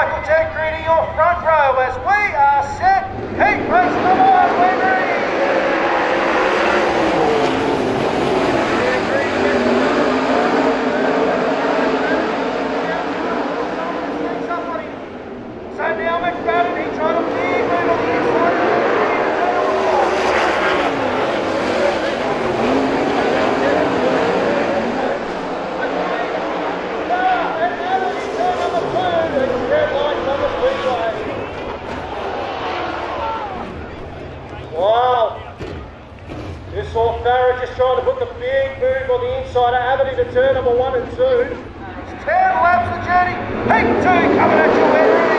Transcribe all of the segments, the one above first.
Michael Greedy, your front row as we are set. Heat race number one, we're ready. So now McFadden, he tried a big move on the inside. Wow. You saw Farah just trying to put the big move on the inside of Abbott into turn number one and two. It's 10 laps of the journey. Heat two coming at you, Henry.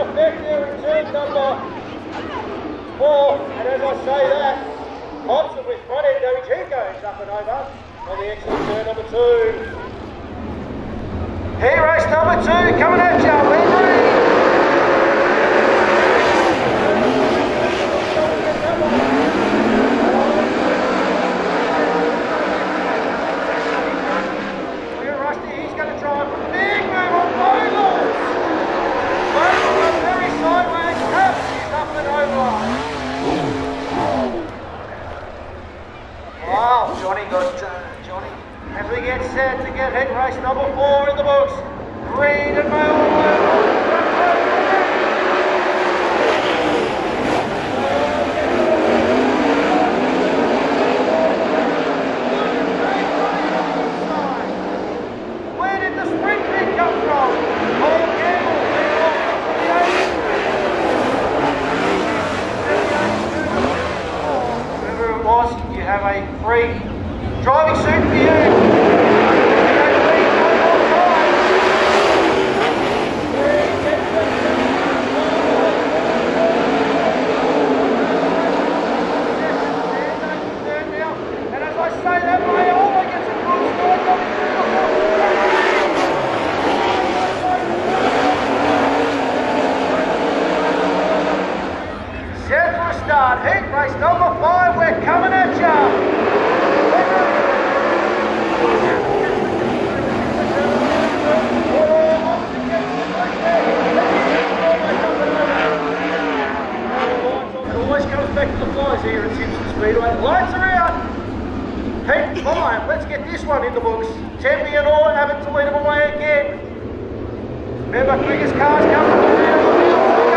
Effect there in turn number four, and as I say that, Hobson with front end damage, he goes up and over on the exit of turn number two. Here race number two coming at you, to. Wow, Johnny got uh, Johnny. As we get set to get head race number four in the books, Reed and Mail. Where did the sprint come from? Paul Campbell, leading off the 88. Whoever it was, you have a free driving suit for you. Start. Heat race number five. We're coming at you. It always comes back to the flies here at Simpson Speedway. Lights are out. Heat five. Let's get one in the books. And all having to lead them away again. Remember, quickest cars coming from the of the field. Go